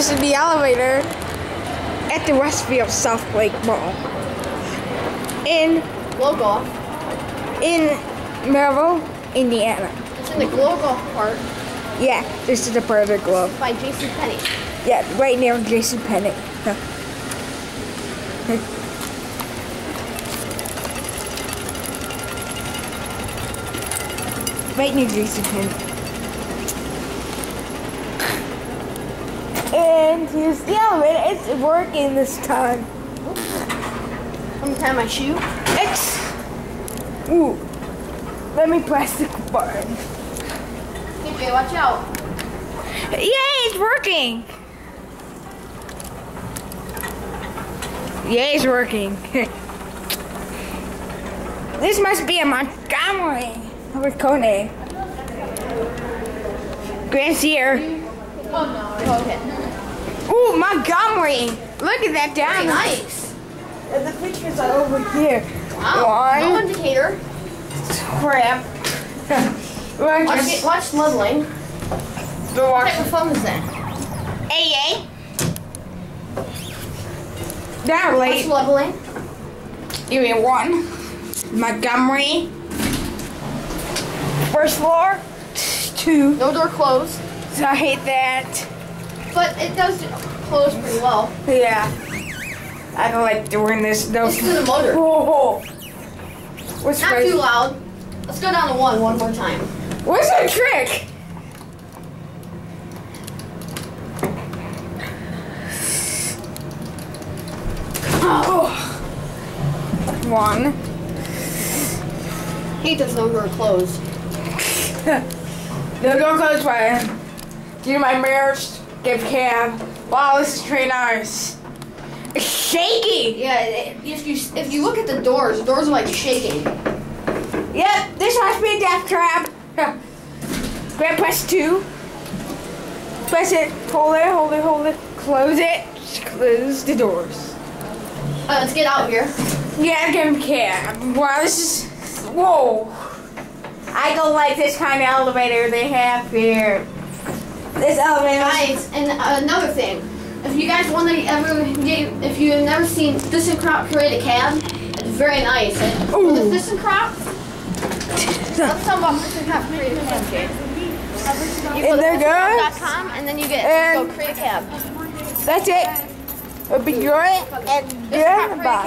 This is the elevator at the Westfield South Lake Mall in Glow Golf. in Merrillville, Indiana. It's in the Glow Golf Park Yeah, this is the part of the globe. by J.C. Penney. Yeah, right near Jason. Huh. right near Jason Pennant. And here's the elevator. It's working this time. Let me tie my shoe. It's. Ooh. Let me press the button. TJ, watch out. Yay, it's working! Yay, it's working. this must be a Montgomery with Kone. Grand Sierra. Oh no. Okay. Ooh, Montgomery! Look at that Very down. nice. And the pictures are over here. Wow. No One. indicator. Crap. We're Watch, just it, watch leveling. the What watch. type of phone is that? AA. Down Watch leveling. Give me one. Montgomery. First floor. Two. No door closed. So I hate that. But it does close pretty well. Yeah. I don't like doing this. though. Listen to the motor. Whoa. What's Not crazy? too loud. Let's go down to one one more time. What's the trick? Oh. One. There's no door closed. No door closed by Do my mirrors. Give cab. Wow, this is pretty nice. It's shaky. Yeah, if you if you look at the doors, the doors are like shaking. Yep, this must be a death trap. Grab press two. Press it. Hold it. Hold it. Hold it. Close it. Close the doors. Uh, let's get out of here. Yeah, give him cab. Wow, this is. Whoa. I don't like this kind of elevator they have here. This elevator. Guys, and uh, another thing, if you guys want to ever get, if you've never seen ThyssenKrupp create a cab, it's very nice. And Ooh. the ThyssenKrupp, let's talk about ThyssenKrupp create a cab. You go And to they're and then you get And- go create a cab. That's it. It'll be great and ThyssenKrupp create a goodbye. cab.